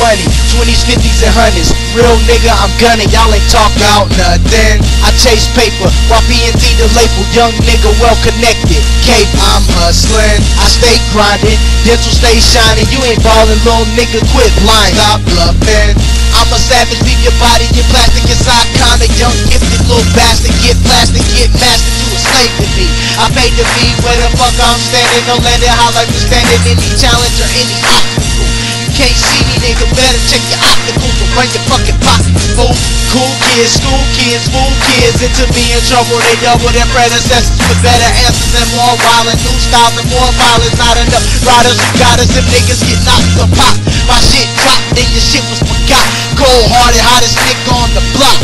money, 20s, 50s, and hundreds. Real nigga, I'm gunning, y'all ain't talk about nothing. I chase paper, PNT the label, young nigga well connected. Cape, I'm hustling, I stay grinding, dental stay shining. You ain't ballin', little nigga, quit lying. Stop bluffing. I'm a savage, leave your body in plastic, it's iconic. Young gifted little bastard, get plastic, get mastered, you a slave to me. I paid to be where the fuck I'm standing, don't let it holler, you standing any challenge or any obstacle. You can't see better check your opticals or run your fucking pockets, fool. Cool kids, school kids, fool kids into being trouble. They double their predecessors with better answers and more violent. New styles and more violence. Not enough riders who got us. Them niggas get knocked or pop. My shit dropped, then your shit was forgot. Cold hearted, hottest nigga on the block.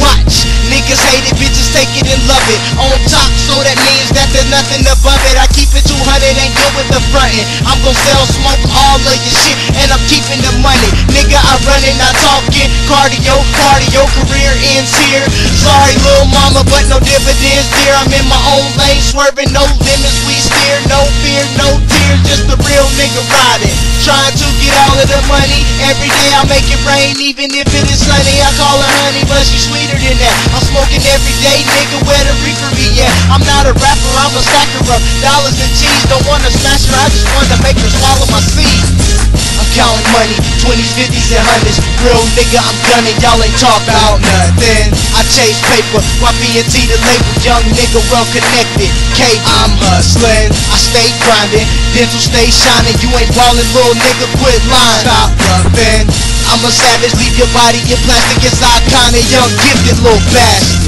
Watch, niggas hate it, bitches take it and love it. Nothing above it. I keep it 200, ain't good with the frontin'. I'm gon' sell smoke all of your shit, and I'm keeping the money. Nigga, I running, not talking. Cardio, cardio, career ends here. Sorry, little mama, but no dividends, dear. I'm in my own lane, swerving, no limits. We steer, no fear, no tears. Just a real nigga riding. Trying to get all of the money. Every day I make it rain, even if it is sunny. I call her honey, but she's sweeter than smoking every day, nigga. Where the reefer be at? I'm not a rapper, I'm a stacker of dollars and cheese. Don't wanna smash her, I just wanna make her swallow my seed. I'm counting money, 20s, 50s, and 100s. Real nigga, I'm gunning, y'all ain't talk about nothing. I chase paper, while BNT the label, young nigga well connected. K, I'm hustling, I stay grinding, dental stay shining. You ain't ballin', little nigga, quit lying. Stop bluffing. I'm a savage, leave your body in plastic, it's iconic. Young gifted little bastard.